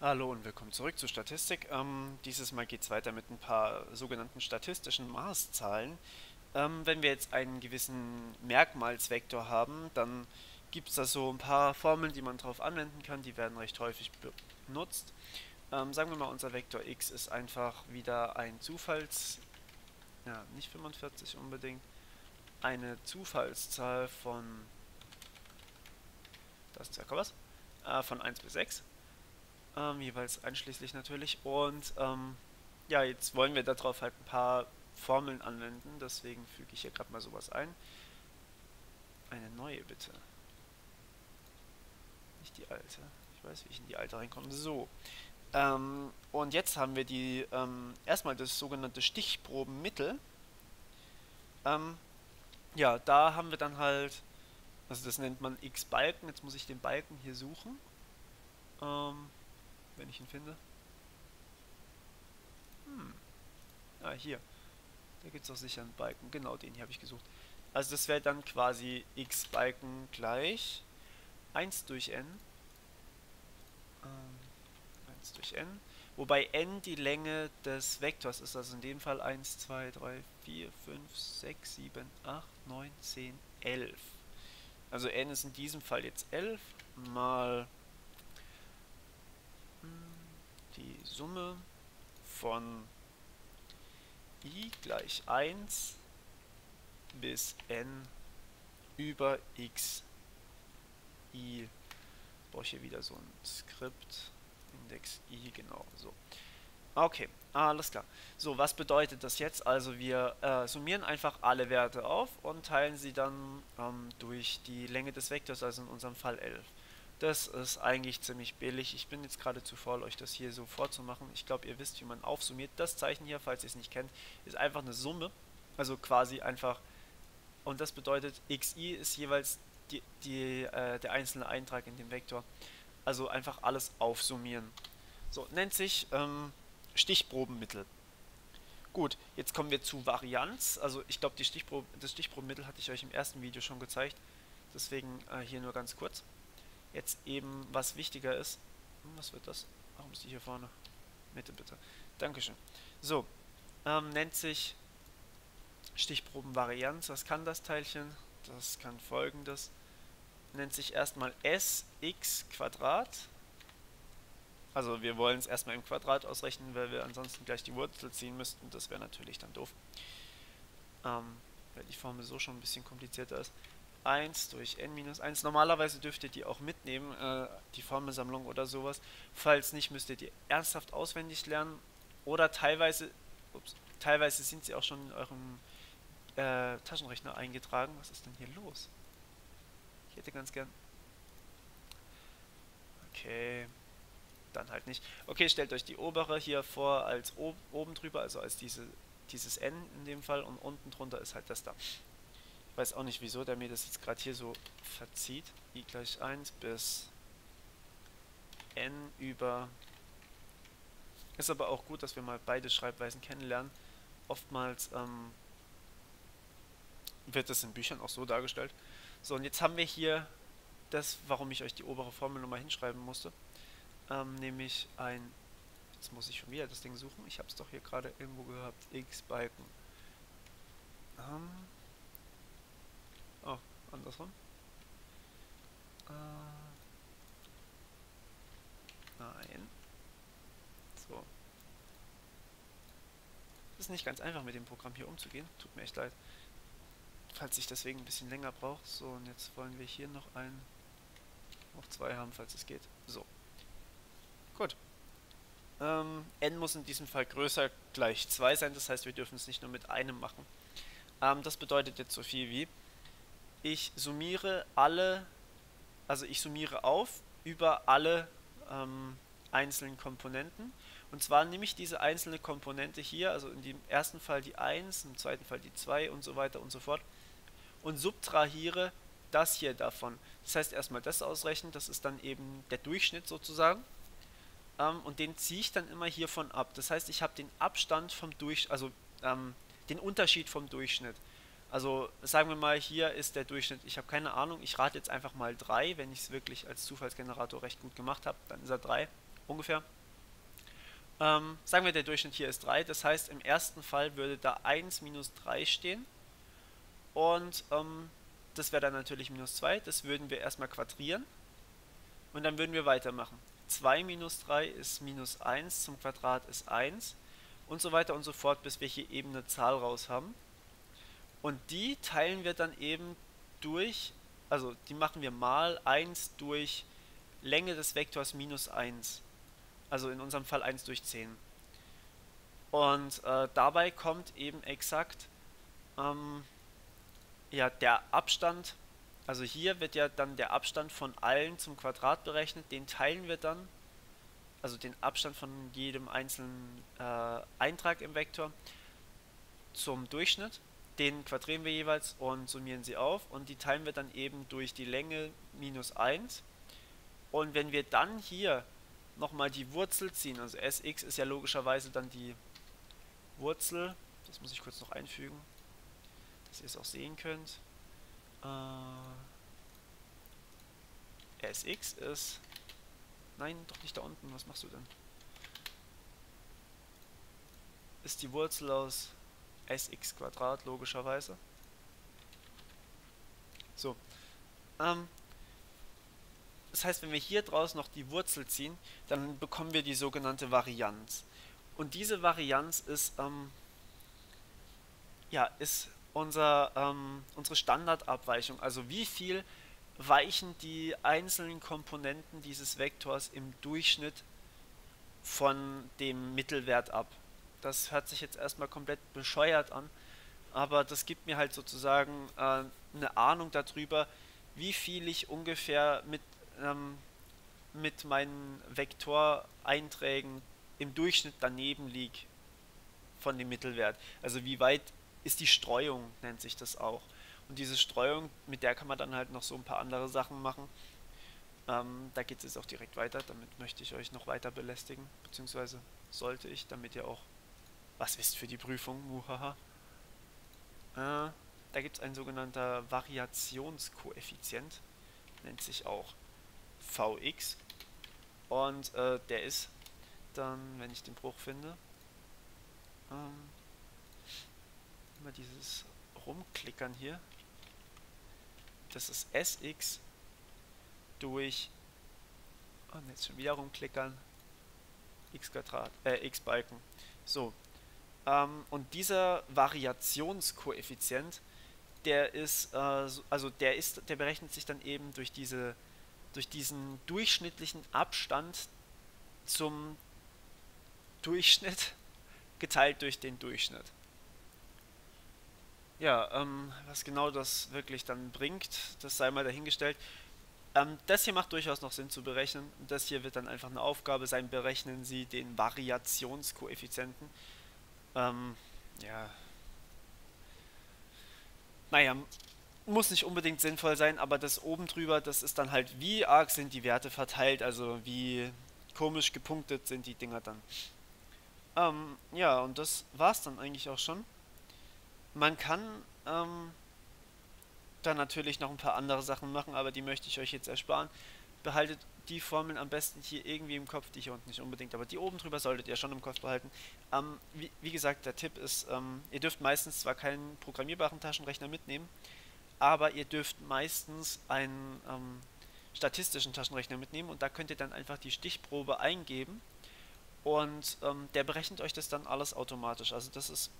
Hallo und willkommen zurück zur Statistik. Ähm, dieses Mal geht es weiter mit ein paar sogenannten statistischen Maßzahlen. Ähm, wenn wir jetzt einen gewissen Merkmalsvektor haben, dann gibt es da so ein paar Formeln, die man darauf anwenden kann, die werden recht häufig benutzt. Ähm, sagen wir mal, unser Vektor x ist einfach wieder ein Zufalls... ja, nicht 45 unbedingt, eine Zufallszahl von... das ist circa was? Äh, von 1 bis 6 ähm, jeweils einschließlich natürlich. Und ähm, ja, jetzt wollen wir darauf halt ein paar Formeln anwenden, deswegen füge ich hier gerade mal sowas ein. Eine neue bitte. Nicht die alte. Ich weiß, wie ich in die alte reinkomme. So. Ähm, und jetzt haben wir die ähm, erstmal das sogenannte Stichprobenmittel. Ähm, ja, da haben wir dann halt, also das nennt man x-Balken. Jetzt muss ich den Balken hier suchen. Ähm, wenn ich ihn finde. Hm. Ah, hier. Da gibt es doch sicher einen Balken. Genau, den hier habe ich gesucht. Also das wäre dann quasi x Balken gleich 1 durch n. Ähm, 1 durch n. Wobei n die Länge des Vektors ist. Also in dem Fall 1, 2, 3, 4, 5, 6, 7, 8, 9, 10, 11. Also n ist in diesem Fall jetzt 11 mal die Summe von i gleich 1 bis n über x i. Brauche hier wieder so ein Skript. Index i, genau so. Okay, alles klar. So, was bedeutet das jetzt? Also wir äh, summieren einfach alle Werte auf und teilen sie dann ähm, durch die Länge des Vektors, also in unserem Fall 11. Das ist eigentlich ziemlich billig. Ich bin jetzt gerade zu faul, euch das hier so vorzumachen. Ich glaube, ihr wisst, wie man aufsummiert. Das Zeichen hier, falls ihr es nicht kennt, ist einfach eine Summe. Also quasi einfach. Und das bedeutet, xi ist jeweils die, die, äh, der einzelne Eintrag in dem Vektor. Also einfach alles aufsummieren. So, nennt sich ähm, Stichprobenmittel. Gut, jetzt kommen wir zu Varianz. Also ich glaube, Stichprobe, das Stichprobenmittel hatte ich euch im ersten Video schon gezeigt. Deswegen äh, hier nur ganz kurz jetzt eben was wichtiger ist. Hm, was wird das? Warum ist die hier vorne? Mitte bitte. Dankeschön. So, ähm, nennt sich Stichprobenvarianz. Was kann das Teilchen? Das kann folgendes. Nennt sich erstmal sx Quadrat. Also wir wollen es erstmal im Quadrat ausrechnen, weil wir ansonsten gleich die Wurzel ziehen müssten. Das wäre natürlich dann doof. Ähm, weil die Formel so schon ein bisschen komplizierter ist. 1 durch n minus 1. Normalerweise dürft ihr die auch mitnehmen, äh, die Formelsammlung oder sowas. Falls nicht, müsst ihr die ernsthaft auswendig lernen. Oder teilweise, ups, teilweise sind sie auch schon in eurem äh, Taschenrechner eingetragen. Was ist denn hier los? Ich hätte ganz gern... Okay, dann halt nicht. Okay, stellt euch die obere hier vor als oben drüber, also als diese, dieses n in dem Fall und unten drunter ist halt das da weiß auch nicht, wieso der mir das jetzt gerade hier so verzieht. i gleich 1 bis n über... Ist aber auch gut, dass wir mal beide Schreibweisen kennenlernen. Oftmals ähm, wird das in Büchern auch so dargestellt. So, und jetzt haben wir hier das, warum ich euch die obere Formel nochmal hinschreiben musste. Ähm, nämlich ein... Jetzt muss ich schon wieder das Ding suchen. Ich habe es doch hier gerade irgendwo gehabt. x-Balken. Ähm, andersrum. Äh, nein. So. Es ist nicht ganz einfach mit dem Programm hier umzugehen. Tut mir echt leid. Falls ich deswegen ein bisschen länger brauche. So, und jetzt wollen wir hier noch ein, noch zwei haben, falls es geht. So. Gut. Ähm, n muss in diesem Fall größer gleich 2 sein, das heißt, wir dürfen es nicht nur mit einem machen. Ähm, das bedeutet jetzt so viel wie, ich summiere alle, also ich summiere auf über alle ähm, einzelnen Komponenten. Und zwar nehme ich diese einzelne Komponente hier, also in dem ersten Fall die 1, im zweiten Fall die 2 und so weiter und so fort und subtrahiere das hier davon. Das heißt erstmal das ausrechnen, das ist dann eben der Durchschnitt sozusagen. Ähm, und den ziehe ich dann immer hiervon ab. Das heißt, ich habe den Abstand vom Durchschnitt, also ähm, den Unterschied vom Durchschnitt. Also sagen wir mal, hier ist der Durchschnitt, ich habe keine Ahnung, ich rate jetzt einfach mal 3, wenn ich es wirklich als Zufallsgenerator recht gut gemacht habe, dann ist er 3. ungefähr. Ähm, sagen wir, der Durchschnitt hier ist 3, das heißt, im ersten Fall würde da 1 minus 3 stehen. Und ähm, das wäre dann natürlich minus 2, das würden wir erstmal quadrieren. Und dann würden wir weitermachen. 2 minus 3 ist minus 1, zum Quadrat ist 1 und so weiter und so fort, bis wir hier eben eine Zahl raus haben. Und die teilen wir dann eben durch, also die machen wir mal 1 durch Länge des Vektors minus 1. Also in unserem Fall 1 durch 10. Und äh, dabei kommt eben exakt ähm, ja, der Abstand, also hier wird ja dann der Abstand von allen zum Quadrat berechnet, den teilen wir dann, also den Abstand von jedem einzelnen äh, Eintrag im Vektor zum Durchschnitt. Den quadrieren wir jeweils und summieren sie auf und die teilen wir dann eben durch die Länge minus 1. Und wenn wir dann hier nochmal die Wurzel ziehen, also Sx ist ja logischerweise dann die Wurzel, das muss ich kurz noch einfügen, dass ihr es auch sehen könnt. Äh, Sx ist, nein, doch nicht da unten, was machst du denn? Ist die Wurzel aus Sx Quadrat, logischerweise. So, ähm, das heißt, wenn wir hier draus noch die Wurzel ziehen, dann bekommen wir die sogenannte Varianz. Und diese Varianz ist, ähm, ja, ist unser, ähm, unsere Standardabweichung. Also wie viel weichen die einzelnen Komponenten dieses Vektors im Durchschnitt von dem Mittelwert ab. Das hört sich jetzt erstmal komplett bescheuert an, aber das gibt mir halt sozusagen äh, eine Ahnung darüber, wie viel ich ungefähr mit ähm, mit meinen Vektoreinträgen im Durchschnitt daneben liege von dem Mittelwert. Also wie weit ist die Streuung, nennt sich das auch. Und diese Streuung, mit der kann man dann halt noch so ein paar andere Sachen machen. Ähm, da geht es jetzt auch direkt weiter, damit möchte ich euch noch weiter belästigen, beziehungsweise sollte ich, damit ihr auch was wisst für die Prüfung. Muhaha. Äh, da gibt es ein sogenannter Variationskoeffizient, nennt sich auch Vx. Und äh, der ist dann, wenn ich den Bruch finde, ähm, immer dieses Rumklickern hier. Das ist Sx durch und jetzt schon wieder rumklickern x Quadrat, äh, x Balken. So. Ähm, und dieser Variationskoeffizient, der ist, äh, also der ist, der berechnet sich dann eben durch diese durch diesen durchschnittlichen Abstand zum Durchschnitt geteilt durch den Durchschnitt. Ja, ähm, was genau das wirklich dann bringt, das sei mal dahingestellt. Ähm, das hier macht durchaus noch Sinn zu berechnen. Das hier wird dann einfach eine Aufgabe sein. Berechnen Sie den Variationskoeffizienten. Ähm, ja. Naja, muss nicht unbedingt sinnvoll sein, aber das oben drüber, das ist dann halt, wie arg sind die Werte verteilt, also wie komisch gepunktet sind die Dinger dann. Ähm, ja, und das war's dann eigentlich auch schon. Man kann ähm, da natürlich noch ein paar andere Sachen machen, aber die möchte ich euch jetzt ersparen. Behaltet die Formeln am besten hier irgendwie im Kopf, die hier unten nicht unbedingt, aber die oben drüber solltet ihr schon im Kopf behalten. Ähm, wie, wie, gesagt, der Tipp ist, ähm, ihr dürft meistens zwar keinen programmierbaren Taschenrechner mitnehmen, aber ihr dürft meistens einen ähm, statistischen Taschenrechner mitnehmen und da könnt ihr dann einfach die Stichprobe eingeben und ähm, der berechnet euch das dann alles automatisch. Also das ist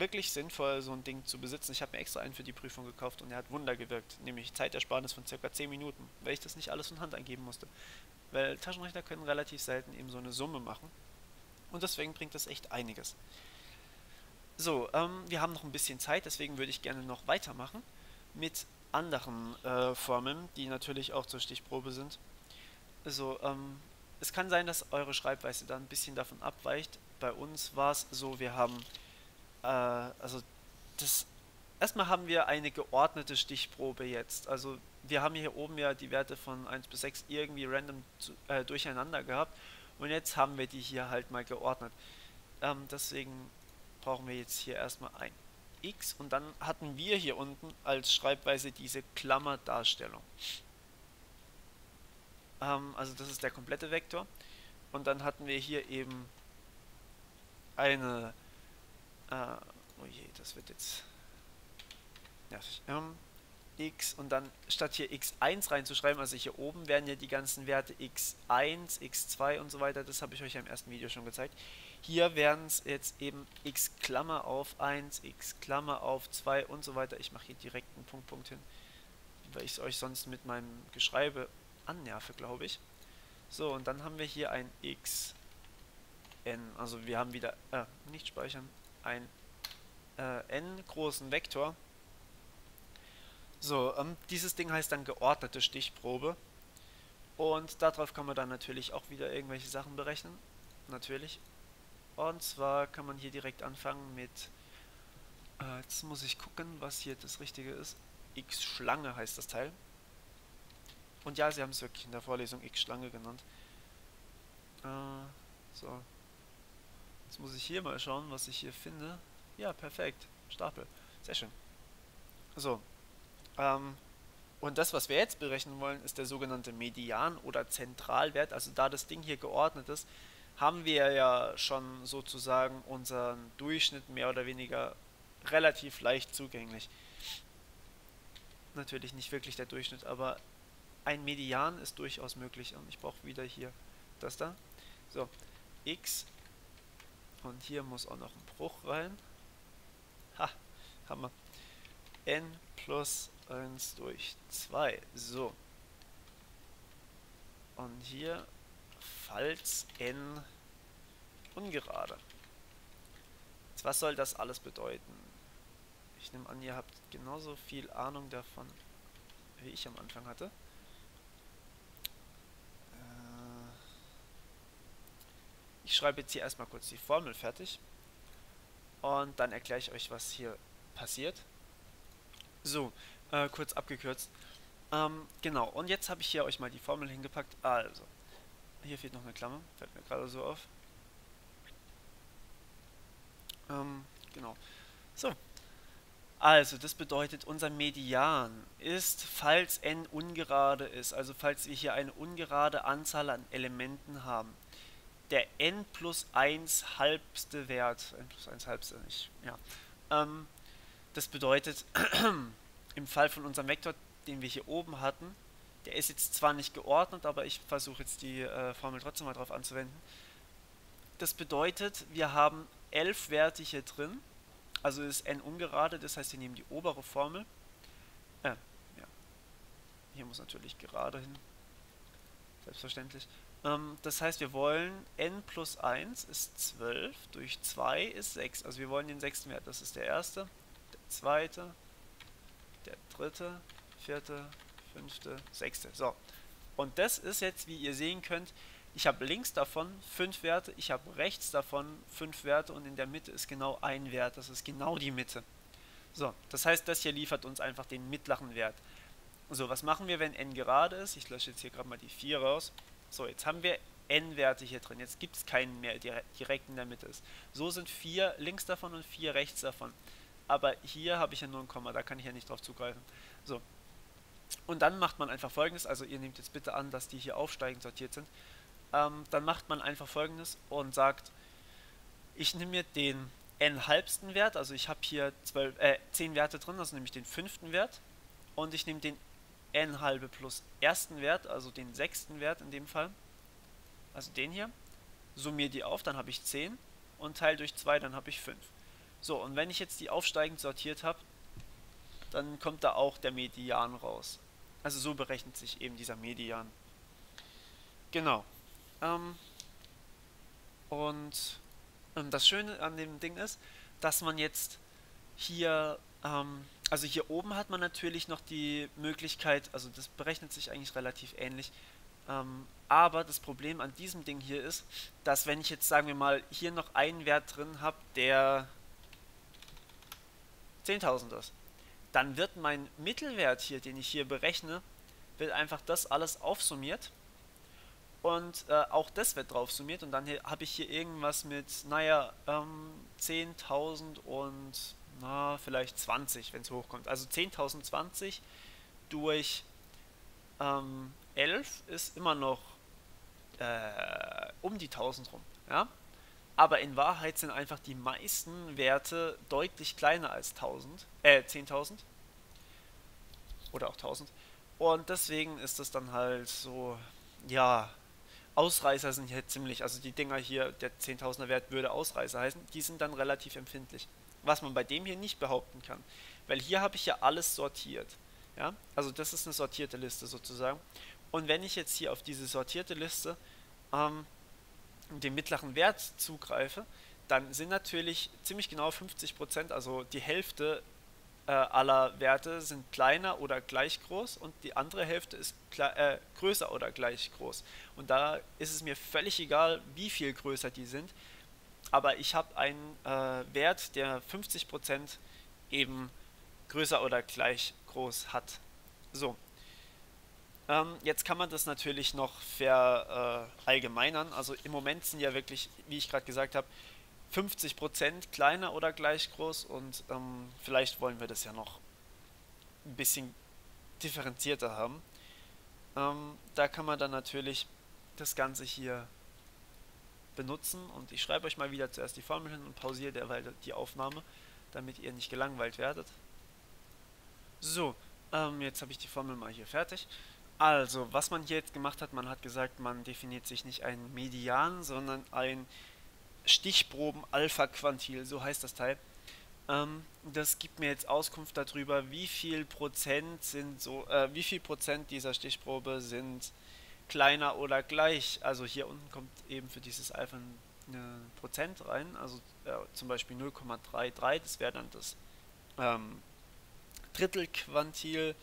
wirklich sinnvoll, so ein Ding zu besitzen. Ich habe mir extra einen für die Prüfung gekauft und er hat Wunder gewirkt, nämlich Zeitersparnis von circa 10 Minuten, weil ich das nicht alles von Hand eingeben musste. Weil Taschenrechner können relativ selten eben so eine Summe machen und deswegen bringt das echt einiges. So, ähm, wir haben noch ein bisschen Zeit, deswegen würde ich gerne noch weitermachen mit anderen äh, Formeln, die natürlich auch zur Stichprobe sind. Also, ähm, es kann sein, dass eure Schreibweise da ein bisschen davon abweicht. Bei uns war es so, wir haben, äh, also das, erstmal haben wir eine geordnete Stichprobe jetzt. Also wir haben hier oben ja die Werte von 1 bis 6 irgendwie random zu, äh, durcheinander gehabt und jetzt haben wir die hier halt mal geordnet. Ähm, deswegen brauchen wir jetzt hier erstmal ein x und dann hatten wir hier unten als Schreibweise diese Klammerdarstellung. Ähm, also das ist der komplette Vektor Und dann hatten wir hier eben eine... Äh, oh je, das wird jetzt nervig. Ähm, x und dann statt hier x1 reinzuschreiben, also hier oben werden ja die ganzen Werte x1, x2 und so weiter, das habe ich euch ja im ersten Video schon gezeigt. Hier werden es jetzt eben x Klammer auf 1, x Klammer auf 2 und so weiter. Ich mache hier direkt einen Punkt, Punkt hin, weil ich es euch sonst mit meinem Geschreibe annerve, glaube ich. So, und dann haben wir hier ein x n, also wir haben wieder, äh, nicht speichern, ein äh, n großen Vektor. So, ähm, dieses Ding heißt dann geordnete Stichprobe. Und darauf kann man dann natürlich auch wieder irgendwelche Sachen berechnen. Natürlich. Und zwar kann man hier direkt anfangen mit, äh, jetzt muss ich gucken, was hier das Richtige ist. X-Schlange heißt das Teil. Und ja, sie haben es wirklich in der Vorlesung X-Schlange genannt. Äh, so. Jetzt muss ich hier mal schauen, was ich hier finde. Ja, perfekt. Stapel. Sehr schön. So. Ähm, und das, was wir jetzt berechnen wollen, ist der sogenannte Median- oder Zentralwert. Also da das Ding hier geordnet ist, haben wir ja schon sozusagen unseren Durchschnitt mehr oder weniger relativ leicht zugänglich. Natürlich nicht wirklich der Durchschnitt, aber ein Median ist durchaus möglich. Und ich brauche wieder hier das da. So, x. Und hier muss auch noch ein Bruch rein. Ha, wir. n plus 1 durch 2. So. Und hier falls n ungerade. Jetzt, was soll das alles bedeuten? Ich nehme an, ihr habt genauso viel Ahnung davon, wie ich am Anfang hatte. Ich schreibe jetzt hier erstmal kurz die Formel fertig. Und dann erkläre ich euch, was hier passiert. So, äh, kurz abgekürzt. Ähm, genau, und jetzt habe ich hier euch mal die Formel hingepackt. Also, hier fehlt noch eine Klammer, fällt mir gerade so auf. Ähm, genau. So. Also, das bedeutet, unser Median ist, falls n ungerade ist, also falls wir hier eine ungerade Anzahl an Elementen haben, der n plus 1 halbste Wert, n plus 1 halbste, nicht, ja. Ähm, das bedeutet, im Fall von unserem Vektor, den wir hier oben hatten, der ist jetzt zwar nicht geordnet, aber ich versuche jetzt die äh, Formel trotzdem mal drauf anzuwenden. Das bedeutet, wir haben elf Werte hier drin, also ist n ungerade, das heißt, wir nehmen die obere Formel. Äh, ja. Hier muss natürlich gerade hin. Selbstverständlich. Ähm, das heißt, wir wollen n plus 1 ist 12, durch 2 ist 6. Also wir wollen den sechsten Wert. Das ist der erste, der zweite, der dritte, vierte, fünfte, sechste. So. Und das ist jetzt, wie ihr sehen könnt, ich habe links davon fünf Werte, ich habe rechts davon fünf Werte und in der Mitte ist genau ein Wert. Das ist genau die Mitte. So, das heißt, das hier liefert uns einfach den mittleren Wert. So, was machen wir, wenn n gerade ist? Ich lösche jetzt hier gerade mal die 4 raus. So, jetzt haben wir n Werte hier drin. Jetzt gibt es keinen mehr, der direkt in der Mitte ist. So sind vier links davon und vier rechts davon. Aber hier habe ich ja nur ein Komma, da kann ich ja nicht drauf zugreifen. So, und dann macht man einfach folgendes, also ihr nehmt jetzt bitte an, dass die hier aufsteigend sortiert sind. Ähm, dann macht man einfach folgendes und sagt, ich nehme mir den n halbsten Wert, also ich habe hier 12, äh, 10 Werte drin, also nehme ich den fünften Wert und ich nehme den n halbe plus ersten Wert, also den sechsten Wert in dem Fall, also den hier, summiere die auf, dann habe ich 10 und teile durch 2, dann habe ich 5. So, und wenn ich jetzt die aufsteigend sortiert habe, dann kommt da auch der Median raus. Also so berechnet sich eben dieser Median. Genau. Ähm, und ähm, das Schöne an dem Ding ist, dass man jetzt hier, ähm, also hier oben hat man natürlich noch die Möglichkeit, also das berechnet sich eigentlich relativ ähnlich, ähm, aber das Problem an diesem Ding hier ist, dass wenn ich jetzt, sagen wir mal, hier noch einen Wert drin habe, der 10.000 ist, dann wird mein Mittelwert hier, den ich hier berechne, wird einfach das alles aufsummiert und äh, auch das wird drauf summiert und dann habe ich hier irgendwas mit, naja, ähm, 10.000 und na, vielleicht 20, wenn es hochkommt. Also 10.020 durch ähm, 11 ist immer noch äh, um die 1000 rum. Ja? Aber in Wahrheit sind einfach die meisten Werte deutlich kleiner als 1000, äh, 10.000. Oder auch 1000. Und deswegen ist das dann halt so, ja, Ausreißer sind hier ziemlich, also die Dinger hier, der 10.000er Wert würde Ausreißer heißen, die sind dann relativ empfindlich. Was man bei dem hier nicht behaupten kann. Weil hier habe ich ja alles sortiert. Ja, also das ist eine sortierte Liste sozusagen. Und wenn ich jetzt hier auf diese sortierte Liste ähm, den mittleren Wert zugreife, dann sind natürlich ziemlich genau 50%, also die Hälfte äh, aller Werte sind kleiner oder gleich groß und die andere Hälfte ist äh, größer oder gleich groß. Und da ist es mir völlig egal, wie viel größer die sind, aber ich habe einen äh, Wert, der 50% eben größer oder gleich groß hat. So, ähm, jetzt kann man das natürlich noch verallgemeinern. Äh, also im Moment sind ja wirklich, wie ich gerade gesagt habe, 50% kleiner oder gleich groß und ähm, vielleicht wollen wir das ja noch ein bisschen differenzierter haben. Ähm, da kann man dann natürlich das Ganze hier benutzen und ich schreibe euch mal wieder zuerst die Formel hin und pausiere derweil die Aufnahme, damit ihr nicht gelangweilt werdet. So, ähm, jetzt habe ich die Formel mal hier fertig. Also, was man hier jetzt gemacht hat, man hat gesagt, man definiert sich nicht ein Median, sondern ein Stichproben-Alpha-Quantil, so heißt das Teil. Ähm, das gibt mir jetzt Auskunft darüber, wie viel Prozent sind so, äh, wie viel Prozent dieser Stichprobe sind kleiner oder gleich. Also hier unten kommt eben für dieses Alpha ein Prozent rein, also äh, zum Beispiel 0,33, das wäre dann das ähm, Drittelquantil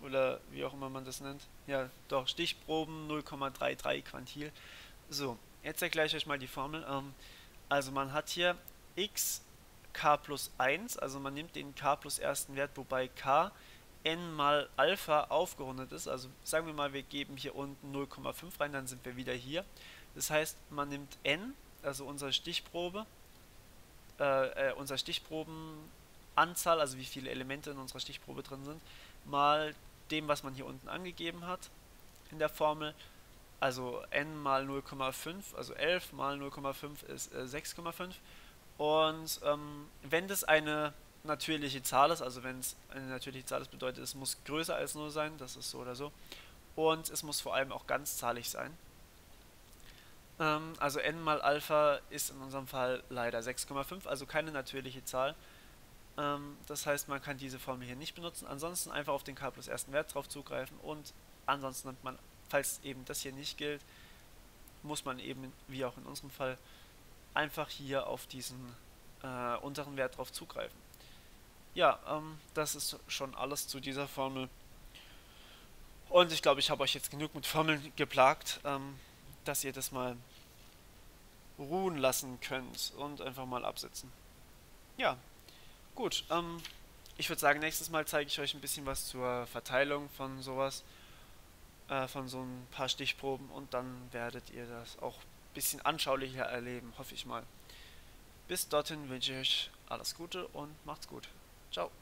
oder wie auch immer man das nennt. Ja, doch, Stichproben 0,33 Quantil. So, jetzt erkläre ich euch mal die Formel. Ähm, also man hat hier x k plus 1, also man nimmt den k plus ersten Wert, wobei k n mal Alpha aufgerundet ist. Also sagen wir mal, wir geben hier unten 0,5 rein, dann sind wir wieder hier. Das heißt, man nimmt n, also unsere Stichprobe, äh, äh, unser Stichprobenanzahl, also wie viele Elemente in unserer Stichprobe drin sind, mal dem, was man hier unten angegeben hat in der Formel. Also n mal 0,5, also 11 mal 0,5 ist äh, 6,5. Und ähm, wenn das eine natürliche Zahl ist, also wenn es eine natürliche Zahl ist, bedeutet es muss größer als 0 sein, das ist so oder so. Und es muss vor allem auch ganzzahlig sein. Ähm, also n mal Alpha ist in unserem Fall leider 6,5, also keine natürliche Zahl. Ähm, das heißt, man kann diese Formel hier nicht benutzen. Ansonsten einfach auf den k plus ersten Wert drauf zugreifen und ansonsten nimmt man, falls eben das hier nicht gilt, muss man eben, wie auch in unserem Fall, einfach hier auf diesen äh, unteren Wert drauf zugreifen. Ja, ähm, das ist schon alles zu dieser Formel. Und ich glaube, ich habe euch jetzt genug mit Formeln geplagt, ähm, dass ihr das mal ruhen lassen könnt und einfach mal absetzen. Ja, Gut, ähm, ich würde sagen, nächstes Mal zeige ich euch ein bisschen was zur Verteilung von sowas, äh, von so ein paar Stichproben und dann werdet ihr das auch ein bisschen anschaulicher erleben, hoffe ich mal. Bis dorthin wünsche ich euch alles Gute und macht's gut. Ciao.